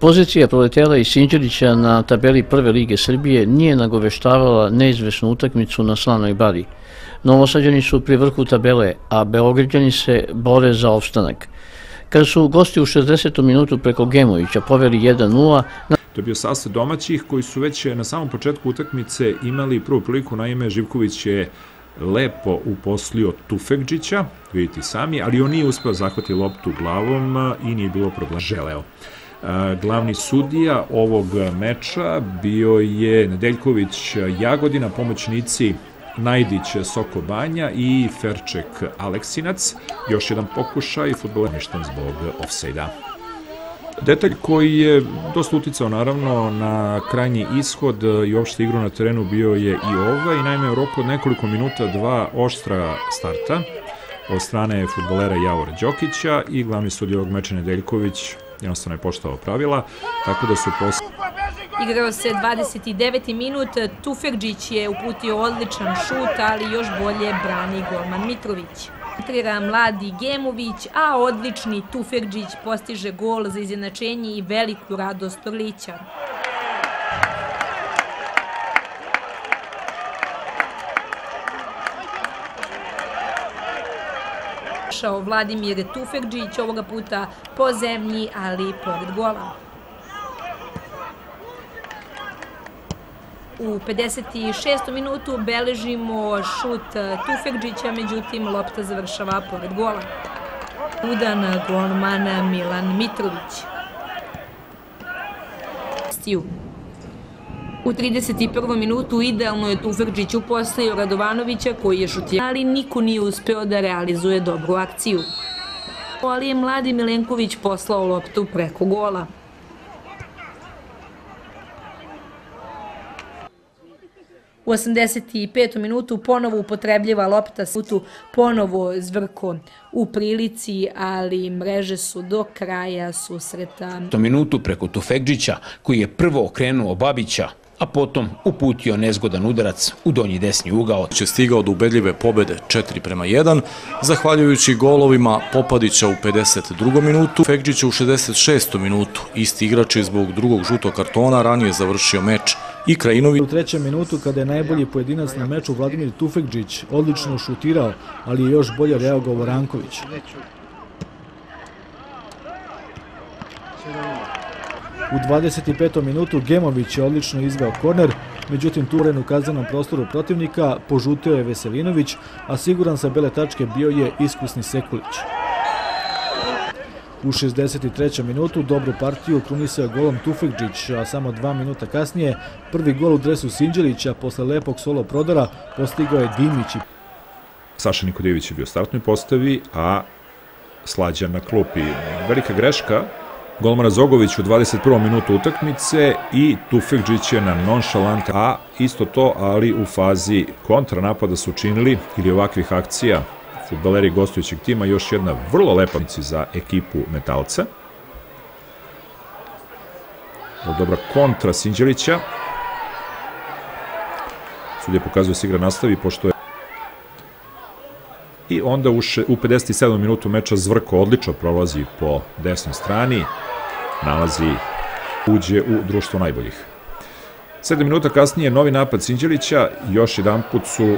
Pozicija proletera i Sinđelića na tabeli Prve lige Srbije nije nagoveštavala neizvesnu utakmicu na Slanoj bari. Novosađani su pri vrhu tabele, a Beograđani se bore za opstanak. Kada su gosti u 60. minutu preko Gemovića poveli 1-0, To je bio sastav domaćih koji su već na samom početku utakmice imali prvu priliku, naime Živković je lepo uposlio Tufekđića, vidite sami, ali on nije uspeo zahvati loptu glavom i nije bilo problema. Želeo. Glavni sudija ovog meča bio je Nedeljković Jagodina, pomoćnici Najdić Soko Banja i Ferček Aleksinac. Još jedan pokušaj, futbol je ništan zbog offside-a. Detalj koji je dosta uticao naravno na krajnji ishod i uopšte igru na terenu bio je i ovaj, i naime u roku od nekoliko minuta dva oštra starta od strane futbolera Javora Đokića i glavni sudij ovog meča Nedeljković jednostavno je poštao pravila, tako da su posle... Igrao se 29. minut, Tufekđić je uputio odličan šut, ali još bolje brani golman Mitrović. Trira mladi Gemović, a odlični Tufekđić postiže gol za izjednačenje i veliku radost Orlića. Šao Vladimir Tufekđić, ovoga puta po zemlji, ali pored gola. U 56. minutu beležimo šut Tufekđića, međutim lopta završava pored gola. Udan golman Milan Mitrović. U 31. minutu idealno je Tufekđić uposlio Radovanovića koji je šutio, ali niko nije uspeo da realizuje dobru akciju. Ali je mladi Milenković poslao loptu preko gola. U 85. minutu ponovo upotrebljiva lopta sutu ponovo zvrko u prilici, ali mreže su do kraja susreta. To minutu preko Tufekđića koji je prvo okrenuo Babića, a potom uputio nezgodan udarac u donji desni ugao. Će stigao do ubedljive pobede 4 prema 1, zahvaljujući golovima Popadića u 52. minutu, Fekđića u 66. minutu. Isti igrač je zbog drugog žutog kartona ranije završio meč i Krajinović. U trećem minutu kada je najbolji pojedinac na meču Vladimir Tufekđić odlično šutirao, ali je još bolje reagovao Ranković. U 25. minutu Gemović je odlično izveo korner, međutim Turen u kaznenom prostoru protivnika požutio je Veselinović, a siguran sa bele tačke bio je iskusni Sekulić. U 63. minutu dobru partiju krunisao je golom Tufekđić, a samo dva minuta kasnije prvi gol u dresu Sinđelića posle lepog solo prodara postigao je Dimić. Saša Nikodijević je bio startnoj postavi, a Slađan na klupi. Velika greška golmana Zogović u 21. minutu utakmice i Tufekđić je na nonšalant, a isto to, ali u fazi kontranapada su učinili ili ovakvih akcija futbaleri gostujućeg tima, još jedna vrlo lepa za ekipu Metalca. Dobra kontra Sinđelića. Sudje pokazuje se igra nastavi, pošto je I onda u 57. minutu meča Zvrko odlično prolazi po desnoj strani, nalazi, uđe u društvo najboljih. 7 minuta kasnije novi napad Sinđelića, još jedan put su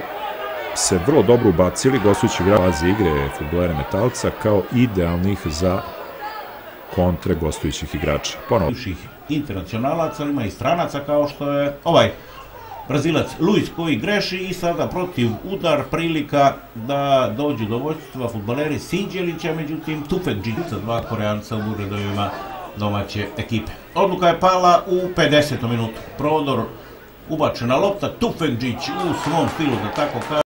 se vrlo dobro ubacili gostujući fazi igre futbolera Metalca kao idealnih za kontre gostujućih igrača. Ponovo. internacionalaca, ima i stranaca kao što je ovaj Brazilac Luis koji greši i sada protiv udar prilika da dođu do vojstva futboleri Sinđelića, međutim Tufek Džica, dva koreanca u uredovima domaće ekipe. Odluka je pala u 50. minutu. Prodor ubačena lopta, Tufekđić u svom stilu, da tako kaže,